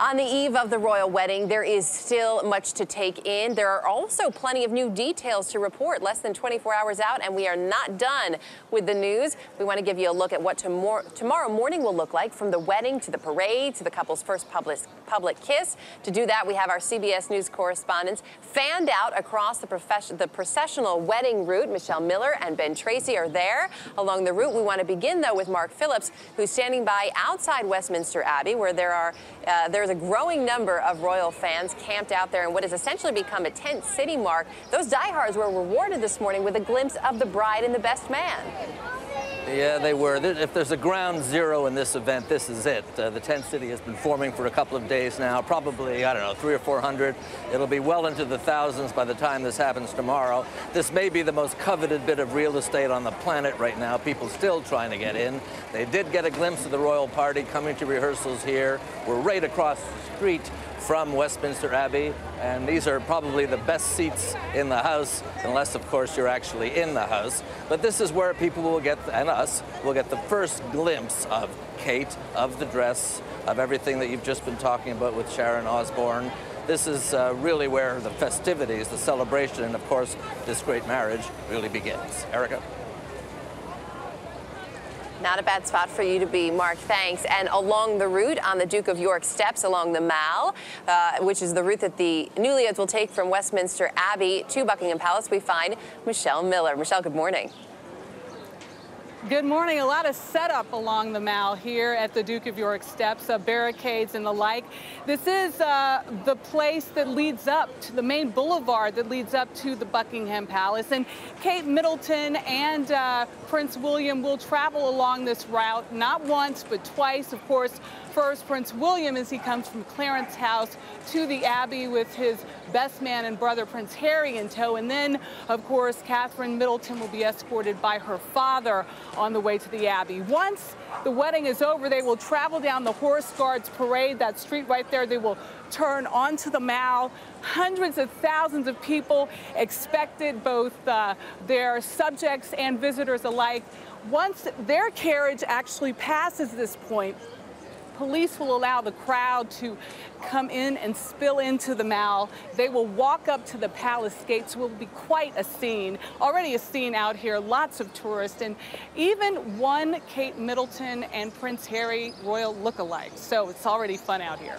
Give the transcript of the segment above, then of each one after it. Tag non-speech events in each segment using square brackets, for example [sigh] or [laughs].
On the eve of the royal wedding, there is still much to take in. There are also plenty of new details to report less than 24 hours out, and we are not done with the news. We want to give you a look at what tomorrow morning will look like from the wedding to the parade to the couple's first public, public kiss. To do that, we have our CBS News correspondents fanned out across the, the processional wedding route. Michelle Miller and Ben Tracy are there along the route. We want to begin, though, with Mark Phillips, who's standing by outside Westminster Abbey, where there are uh, there's a growing number of royal fans camped out there in what has essentially become a tent city mark. Those diehards were rewarded this morning with a glimpse of the bride and the best man. Yeah, they were. If there's a ground zero in this event, this is it. Uh, the tent city has been forming for a couple of days now, probably, I don't know, three or 400. It'll be well into the thousands by the time this happens tomorrow. This may be the most coveted bit of real estate on the planet right now. People still trying to get in. They did get a glimpse of the royal party coming to rehearsals here. We're right across the street from Westminster Abbey, and these are probably the best seats in the house, unless, of course, you're actually in the house. But this is where people will get, and us, will get the first glimpse of Kate, of the dress, of everything that you've just been talking about with Sharon Osbourne. This is uh, really where the festivities, the celebration, and of course, this great marriage really begins. Erica? Not a bad spot for you to be, Mark. Thanks. And along the route on the Duke of York steps along the Mall, uh, which is the route that the newlyweds will take from Westminster Abbey to Buckingham Palace, we find Michelle Miller. Michelle, good morning. Good morning. A lot of setup along the Mall here at the Duke of York steps, uh, barricades and the like. This is uh, the place that leads up to the main boulevard that leads up to the Buckingham Palace. And Kate Middleton and uh, Prince William will travel along this route not once, but twice. Of course, first Prince William as he comes from Clarence House to the Abbey with his best man and brother Prince Harry in tow. And then, of course, Catherine Middleton will be escorted by her father on the way to the Abbey. Once the wedding is over, they will travel down the Horse Guards Parade, that street right there. They will turn onto the Mall. Hundreds of thousands of people expected, both uh, their subjects and visitors alike. Once their carriage actually passes this point, Police will allow the crowd to come in and spill into the mall. They will walk up to the palace gates. It will be quite a scene. Already a scene out here, lots of tourists, and even one Kate Middleton and Prince Harry royal look-alike. So it's already fun out here.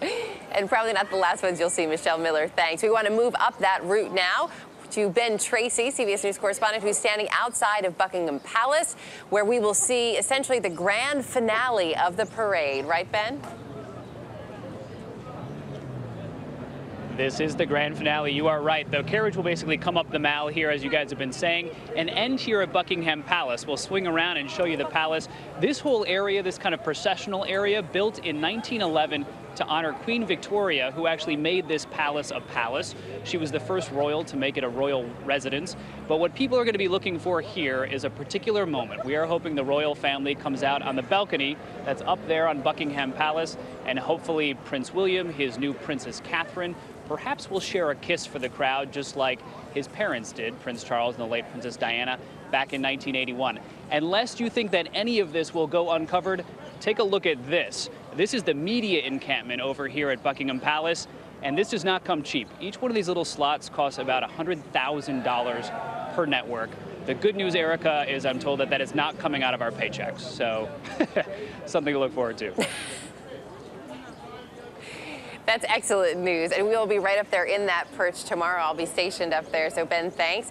[laughs] and probably not the last ones you'll see, Michelle Miller. Thanks. We want to move up that route now to Ben Tracy, CBS News correspondent, who's standing outside of Buckingham Palace, where we will see essentially the grand finale of the parade. Right, Ben? This is the grand finale. You are right. The carriage will basically come up the mall here, as you guys have been saying, and end here at Buckingham Palace. We'll swing around and show you the palace. This whole area, this kind of processional area, built in 1911 to honor Queen Victoria, who actually made this palace a palace. She was the first royal to make it a royal residence. But what people are going to be looking for here is a particular moment. We are hoping the royal family comes out on the balcony that's up there on Buckingham Palace, and hopefully Prince William, his new Princess Catherine, perhaps will share a kiss for the crowd, just like his parents did, Prince Charles and the late Princess Diana, back in 1981. And lest you think that any of this will go uncovered, take a look at this. This is the media encampment over here at Buckingham Palace, and this does not come cheap. Each one of these little slots costs about $100,000 per network. The good news, Erica, is I'm told that that is not coming out of our paychecks, so [laughs] something to look forward to. That's excellent news. And we will be right up there in that perch tomorrow. I'll be stationed up there. So, Ben, thanks.